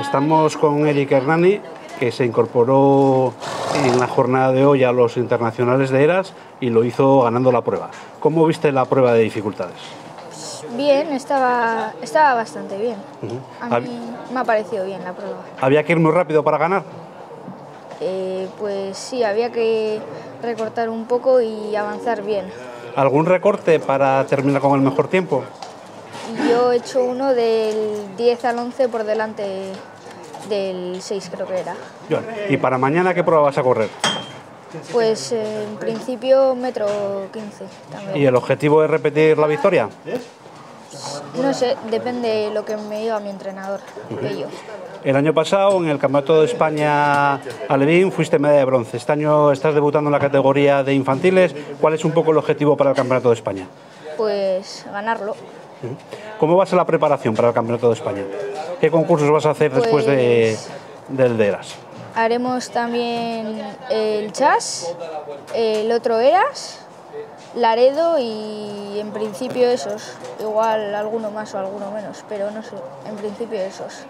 Estamos con Eric Hernani, que se incorporó en la jornada de hoy a los internacionales de Eras y lo hizo ganando la prueba. ¿Cómo viste la prueba de dificultades? Bien, estaba, estaba bastante bien. A Hab- mí me ha parecido bien la prueba. ¿Había que ir muy rápido para ganar? Eh, pues sí, había que recortar un poco y avanzar bien. ¿Algún recorte para terminar con el mejor tiempo? Y Yo he hecho uno del 10 al 11 por delante del 6 creo que era. ¿Y para mañana qué prueba vas a correr? Pues eh, en principio metro 15 ¿Y también. el objetivo es repetir la victoria? No sé, depende de lo que me diga mi entrenador, Pello. El año pasado en el Campeonato de España Alevín fuiste medalla de bronce. Este año estás debutando en la categoría de infantiles. ¿Cuál es un poco el objetivo para el Campeonato de España? Pues ganarlo. ¿Cómo va a ser la preparación para el Campeonato de España? ¿Qué concursos vas a hacer después de, del de Eras? Haremos también el chas, el otro eras, Laredo y en principio esos. Igual alguno más o alguno menos, pero no sé, en principio esos.